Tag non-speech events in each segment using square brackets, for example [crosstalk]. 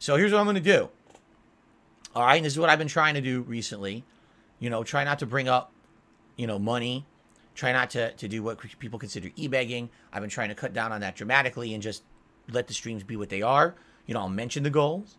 So here's what I'm going to do. All right, and this is what I've been trying to do recently. You know, try not to bring up, you know, money. Try not to, to do what people consider e-begging. I've been trying to cut down on that dramatically and just let the streams be what they are. You know, I'll mention the goals.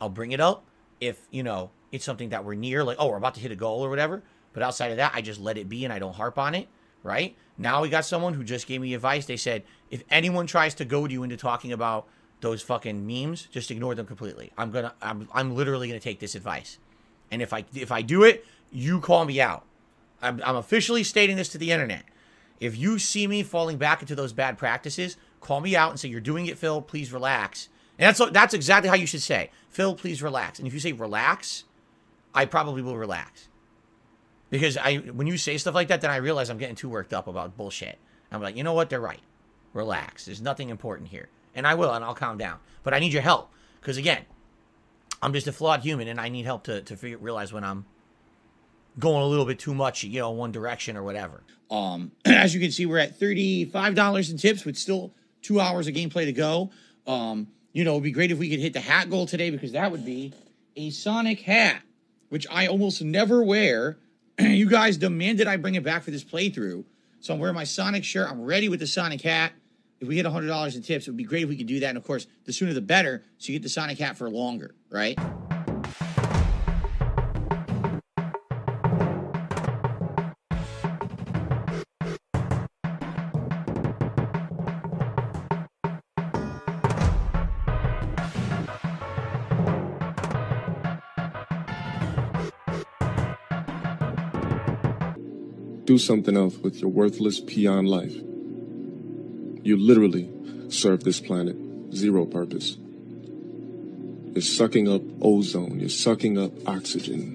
I'll bring it up if, you know, it's something that we're near, like, oh, we're about to hit a goal or whatever. But outside of that, I just let it be and I don't harp on it, right? Now we got someone who just gave me advice. They said, if anyone tries to goad you into talking about those fucking memes, just ignore them completely. I'm gonna, I'm, I'm literally gonna take this advice. And if I, if I do it, you call me out. I'm, I'm officially stating this to the internet. If you see me falling back into those bad practices, call me out and say, you're doing it, Phil, please relax. And that's, that's exactly how you should say, Phil, please relax. And if you say relax, I probably will relax. Because I, when you say stuff like that, then I realize I'm getting too worked up about bullshit. I'm like, you know what? They're right. Relax. There's nothing important here. And I will, and I'll calm down. But I need your help. Because again, I'm just a flawed human, and I need help to, to figure, realize when I'm going a little bit too much, you know, one direction or whatever. Um, [clears throat] as you can see, we're at $35 in tips with still two hours of gameplay to go. Um, you know, it'd be great if we could hit the hat goal today because that would be a Sonic hat, which I almost never wear [clears throat] you guys demanded I bring it back for this playthrough. So I'm wearing my Sonic shirt. I'm ready with the Sonic hat. If we hit $100 in tips, it would be great if we could do that. And of course, the sooner the better, so you get the Sonic hat for longer, right? do something else with your worthless peon life. You literally serve this planet zero purpose. You're sucking up ozone, you're sucking up oxygen,